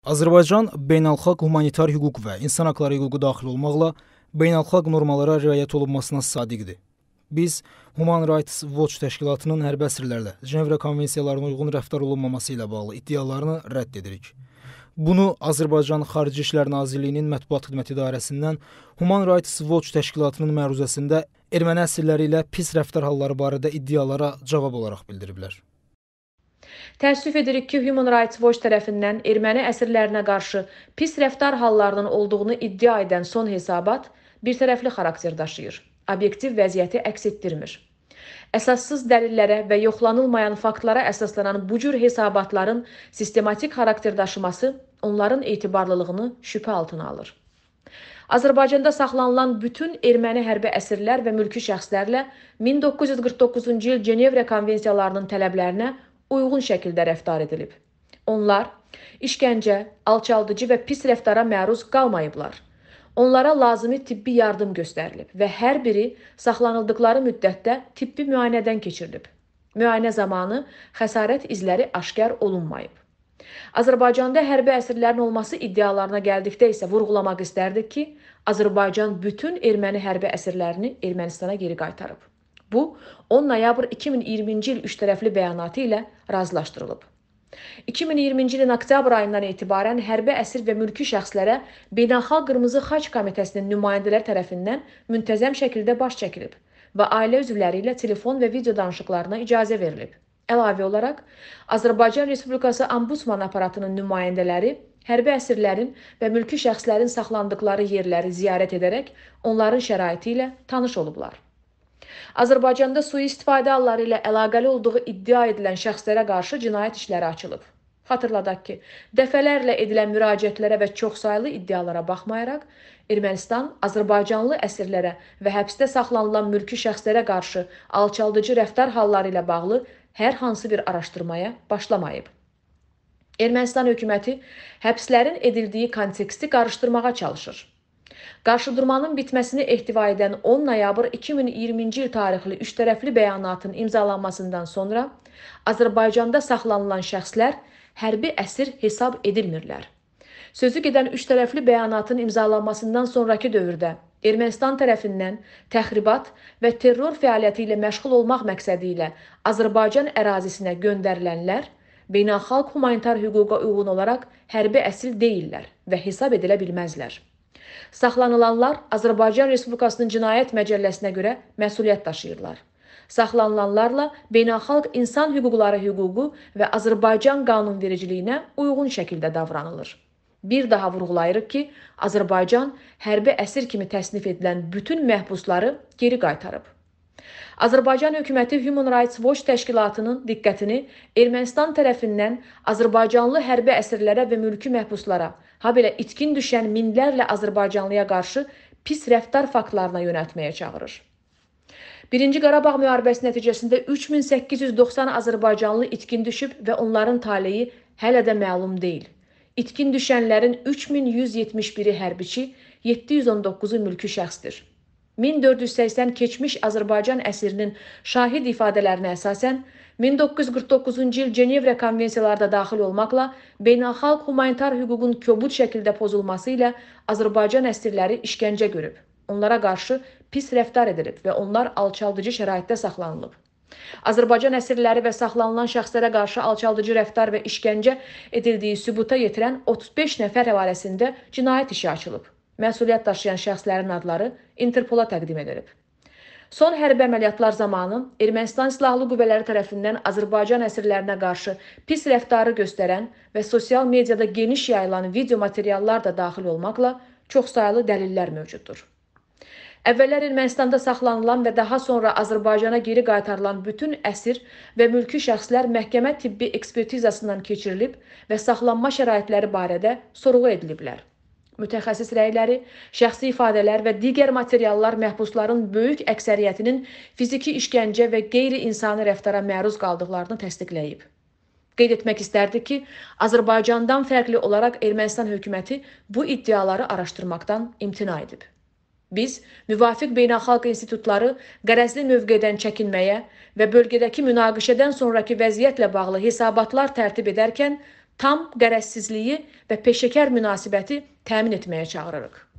Azərbaycan beynəlxalq humanitar hüquq və insan hüquqları hüququ daxil olmaqla beynəlxalq normalara riayət olunmasına sadiqdir. Biz Human Rights Watch təşkilatının hərbi əsirlərlə Cenevra konvensiyalarına uyğun rəftar olunmaması ilə bağlı iddialarını rədd edirik. Bunu Azərbaycan Xarici İşlər Nazirliyinin mətbuat xidməti idarəsindən Human Rights Watch təşkilatının məruzəsində erməni əsirləri ilə pis rəftar halları barədə iddialara cavab olaraq bildiriblər. Təəssüf edirik ki, Human Rights Watch tərəfindən erməni əsirlərinə qarşı pis rəftar hallarının olduğunu iddia edən son hesabat birtərəfli xarakter daşıyır. Obyektiv vəziyyəti əks etdirmir. Əsassız dəlillərə və yoxlanılmayan faktlara əsaslanan bu cür hesabatların sistematik xarakter daşıması onların etibarlılığını şübhə altına alır. Azərbaycanda saxlanılan bütün erməni hərbi əsirlər və mülki şəxslərlə 1949-cu il Cenevra konvensiyalarının tələblərinə uyğun şəkildə rəftar edilib. Onlar işgəncə, alçaldıcı və pis rəftara məruz qalmayıblar. Onlara lazımi tibbi yardım göstərilib və hər biri saxlanıldıqları müddətdə tibbi müayinədən keçirilib. Müayinə zamanı xəsarət izləri aşkar olunmayıb. Azərbaycanda hərbi əsirlərin olması iddialarına gəldikdə isə vurğulamaq istərdik ki, Azərbaycan bütün erməni hərbi əsirlərini Ermənistana geri qaytarıb. Bu 10 noyabr 2020-ci il üçtərəfli bəyanatı ilə razılaşdırılıb. 2020-ci ilin oktyabr ayından etibarən hərbi əsir və mülki şəxslərə Beynəlxalq Qırmızı Xaç Komitəsinin nümayəndələri tərəfindən müntəzəm şəkildə baş çəkilib və ailə üzvləri ilə telefon və video danışıqlarına icazə verilib. Əlavə olaraq, Azərbaycan Respublikası Ombudsman aparatının nümayəndələri hərbi əsirlərin və mülki şəxslərin saxlandıqları yerləri ziyarət edərək onların şəraiti ilə tanış olublar. Azərbaycanda sui-istifadə halları ilə əlaqəli olduğu iddia edilən şəxslərə qarşı cinayət işləri açılıb. Xatırladaq ki, dəfələrlə edilən müraciətlərə və çoxsaylı iddialara baxmayaraq, Ermənistan Azərbaycanlı əsirlərə və həbsdə saxlanılan mülki şəxslərə qarşı alçaldıcı rəftar halları ilə bağlı hər hansı bir araşdırmaya başlamayıb. Ermənistan hökuməti həbslərin edildiyi konteksti qarışdırmağa çalışır. Qarşıdurmanın bitməsini ehtiva edən 10 noyabr 2020-ci il tarixli üçtərəfli bəyanatın imzalanmasından sonra Azərbaycanda saxlanılan şəxslər hərbi əsir hesab edilmirlər. Sözü gedən üçtərəfli bəyanatın imzalanmasından sonrakı dövrdə Ermənistan tərəfindən təxribat və terror fəaliyyəti ilə məşğul olmaq məqsədi ilə Azərbaycan ərazisinə göndərilənlər beynəlxalq humanitar hüquqa uyğun olaraq hərbi əsil deyillər və hesab edilə bilməzlər. Saxlanılanlar Azərbaycan Respublikasının Cinayət Məcəlləsinə görə məsuliyyət daşıyırlar. Saxlanılanlarla beynəlxalq insan hüquqları hüququ və Azərbaycan qanunvericiliyinə uyğun şəkildə davranılır. Bir daha vurğulayırıq ki, Azərbaycan hərbi əsir kimi təsnif edilən bütün məhbusları geri qaytarıb. Azərbaycan hökuməti Human Rights Watch təşkilatının diqqətini Ermənistan tərəfindən Azərbaycanlı hərbi əsirlərə və mülki məhbuslara habelə itkin düşən minlərlə Azərbaycanlıya qarşı pis rəftar faktlarına yönəltməyə çağırır. Birinci Qarabağ müharibəsi nəticəsində 3890 Azərbaycanlı itkin düşüb və onların taleyi hələ də məlum deyil. İtkin düşənlərin 3171-i hərbiçi, 719-u mülki şəxsdir. 1480 keçmiş Azərbaycan əsirinin şahid ifadələrinə əsasən 1949-cu il Cenevra konvensiyalarına daxil olmaqla beynəlxalq humanitar hüququn kobud şəkildə pozulması ilə Azərbaycan əsirləri işgəncə görüb. Onlara qarşı pis rəftar edilib və onlar alçaldıcı şəraitdə saxlanılıb. Azərbaycan əsirləri və saxlanılan şəxslərə qarşı alçaldıcı rəftar və işgəncə edildiyi sübuta yetirən 35 nəfər həvaləsində cinayət işi açılıb. Məsuliyyət daşıyan şəxslərin adları Interpola təqdim edilib. Son hərbi əməliyyatlar zamanı Ermənistan silahlı qüvvələri tərəfindən Azərbaycan əsirlərinə qarşı pis rəftarı göstərən və sosial mediada geniş yayılan video materiallar da daxil olmaqla çoxsaylı dəlillər mövcuddur. Əvvəllər Ermənistanda saxlanılan və daha sonra Azərbaycana geri qaytarılan bütün əsir və mülki şəxslər məhkəmə tibbi ekspertizasından keçirilib və saxlanma şəraitləri barədə sorğu ediliblər mütəxəssis rəyləri, şəxsi ifadələr və digər materiallar məhbusların böyük əksəriyyətinin fiziki işgəncə və qeyri-insani rəftara məruz qaldıqlarını təsdiqləyib. Qeyd etmək istərdik ki, Azərbaycandan fərqli olaraq Ermənistan hökuməti bu iddiaları araşdırmaqdan imtina edib. Biz müvafiq beynəlxalq institutları qərəzli mövqedən çəkinməyə və bölgədəki münaqişədən sonrakı vəziyyətlə bağlı hesabatlar tərtib edərkən tam qərəzsizliyi və peşəkar münasibəti təmin etməyə çağırırıq.